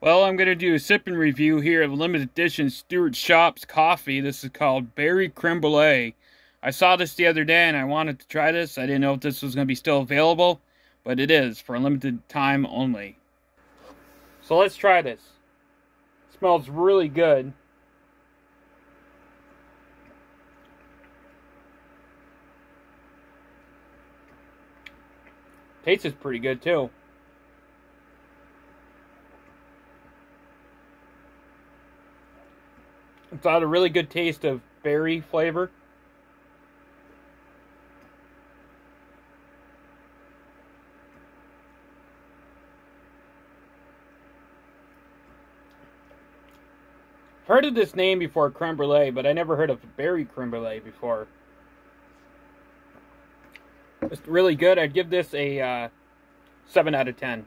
Well, I'm going to do a sip and review here of limited edition Stewart Shops coffee. This is called Berry Creme Brulee. I saw this the other day and I wanted to try this. I didn't know if this was going to be still available, but it is for a limited time only. So let's try this. It smells really good. Tastes pretty good too. It's got a really good taste of berry flavor. I've Heard of this name before, creme brulee, but I never heard of berry creme brulee before. It's really good. I'd give this a uh, 7 out of 10.